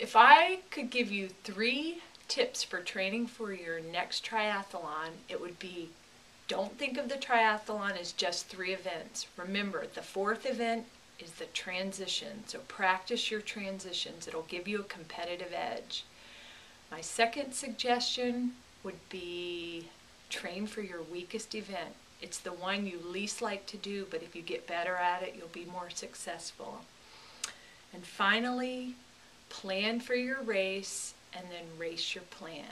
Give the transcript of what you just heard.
if I could give you three tips for training for your next triathlon, it would be don't think of the triathlon as just three events. Remember, the fourth event is the transition. So practice your transitions. It'll give you a competitive edge. My second suggestion would be train for your weakest event. It's the one you least like to do, but if you get better at it, you'll be more successful. And finally, plan for your race and then race your plan.